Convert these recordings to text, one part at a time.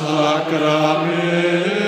Sacrament.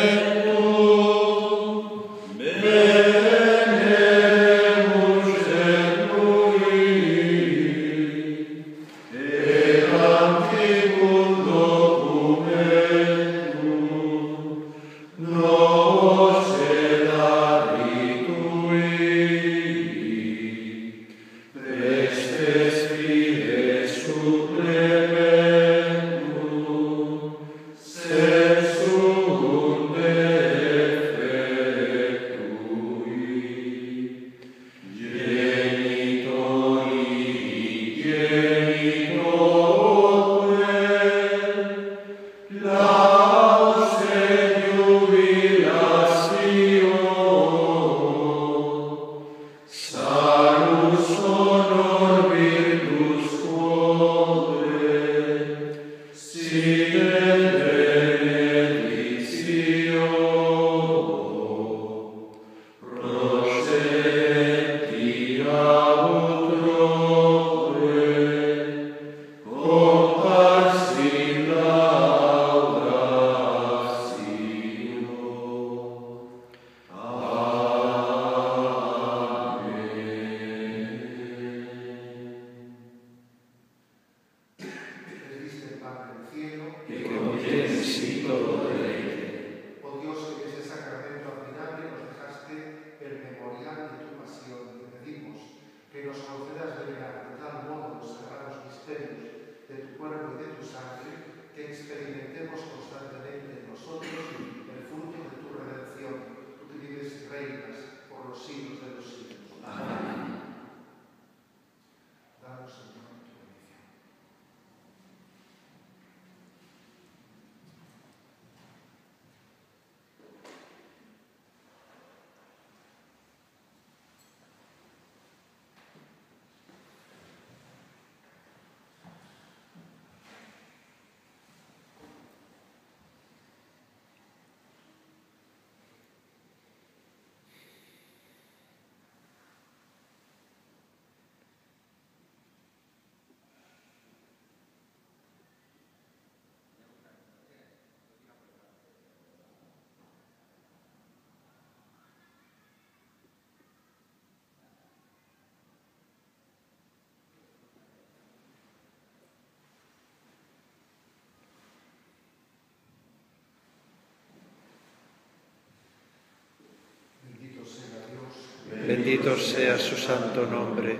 Bendito sea su santo nombre.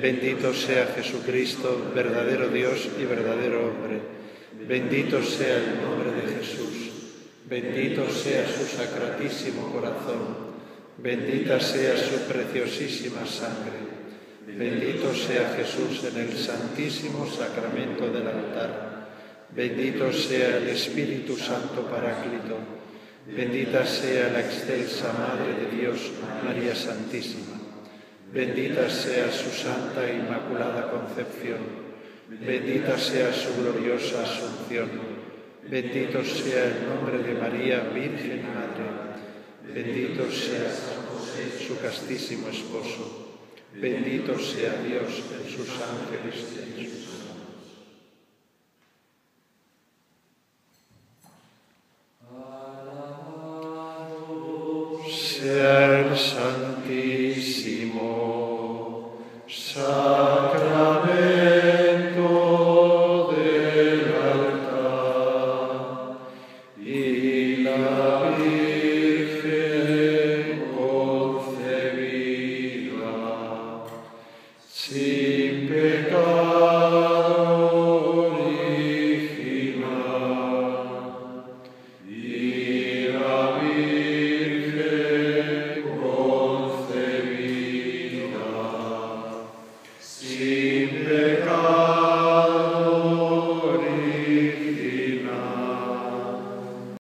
Bendito sea Jesucristo, verdadero Dios y verdadero hombre. Bendito sea el nombre de Jesús. Bendito sea su sacratísimo corazón. Bendita sea su preciosísima sangre. Bendito sea Jesús en el santísimo sacramento del altar. Bendito sea el Espíritu Santo Paráclito Bendita sea la excelsa Madre de Dios, María Santísima. Bendita sea su santa e inmaculada concepción. Bendita sea su gloriosa asunción. Bendito sea el nombre de María, Virgen Madre. Bendito sea su castísimo esposo. Bendito sea Dios en sus ángeles serce